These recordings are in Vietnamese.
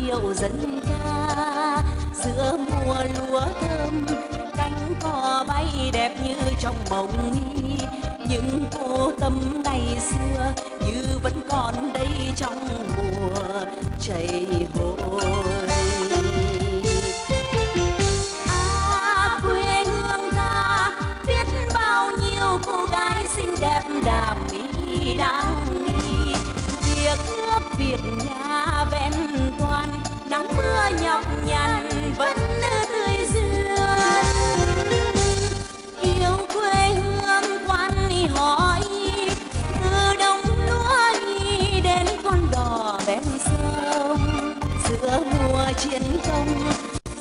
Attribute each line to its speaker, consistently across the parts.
Speaker 1: điệu dân ca. Giữa mùa lúa thơm, cánh cò bay đẹp như trong mộng. Những cô tâm ngày xưa như vẫn còn đây trong mùa chảy hồi. À quê hương ta biết bao nhiêu cô gái xinh đẹp đàm mỹ mưa nhọc nhằn vẫn tươi dương yêu quê hương quan hỏi, từ đồng lúa đến con đò ven sông. Giữa mùa chiến công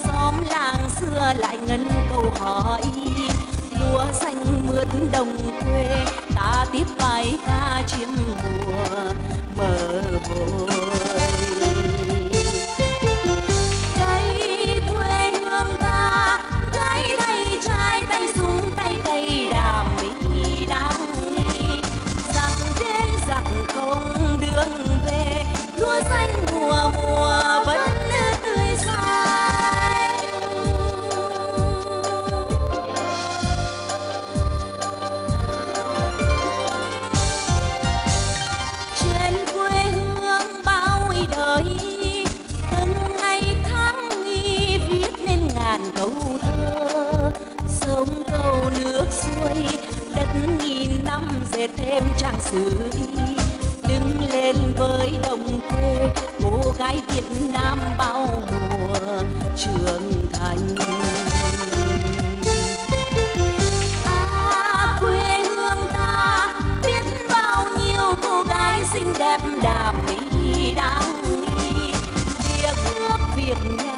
Speaker 1: xóm làng xưa lại ngân câu hỏi, lúa xanh mướt đồng quê. Xuôi đất nghìn năm dệt thêm trang sử đứng lên với đồng quê cô gái Việt Nam bao mùa trưởng thành. À, quê hương ta biết bao nhiêu cô gái xinh đẹp đàm mỹ đáng đi việc nước việt nam